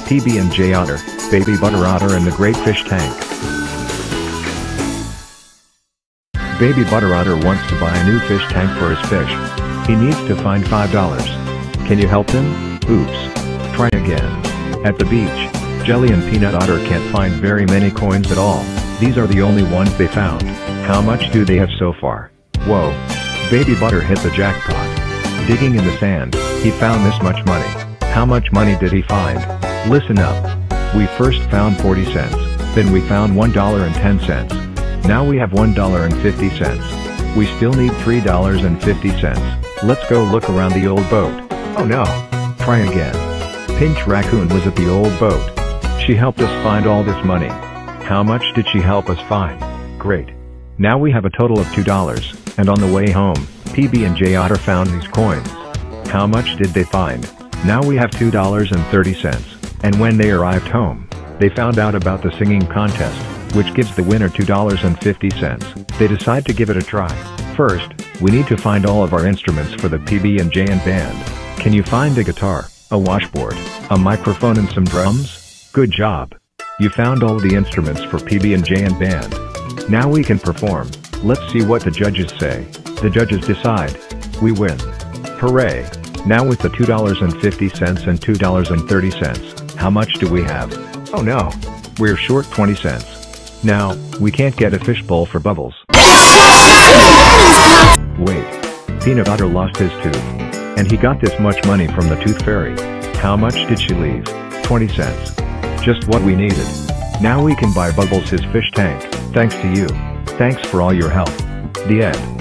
PB&J Otter, Baby Butter Otter and the Great Fish Tank. Baby Butter Otter wants to buy a new fish tank for his fish. He needs to find $5. Can you help him? Oops. Try again. At the beach, Jelly and Peanut Otter can't find very many coins at all. These are the only ones they found. How much do they have so far? Whoa. Baby Butter hit the jackpot. Digging in the sand, he found this much money. How much money did he find? Listen up. We first found 40 cents, then we found $1.10. Now we have $1.50. We still need $3.50. Let's go look around the old boat. Oh no. Try again. Pinch Raccoon was at the old boat. She helped us find all this money. How much did she help us find? Great. Now we have a total of $2, and on the way home, PB&J Otter found these coins. How much did they find? Now we have $2.30, and when they arrived home, they found out about the singing contest, which gives the winner $2.50. They decide to give it a try. First, we need to find all of our instruments for the PB&J and band. Can you find a guitar, a washboard, a microphone and some drums? Good job. You found all the instruments for PB&J and band. Now we can perform. Let's see what the judges say. The judges decide. We win. Hooray! Now with the $2.50 and $2.30, how much do we have? Oh no! We're short 20 cents. Now, we can't get a fishbowl for Bubbles. Wait. Peanut Butter lost his tooth. And he got this much money from the Tooth Fairy. How much did she leave? 20 cents. Just what we needed. Now we can buy Bubbles his fish tank, thanks to you. Thanks for all your help. The end.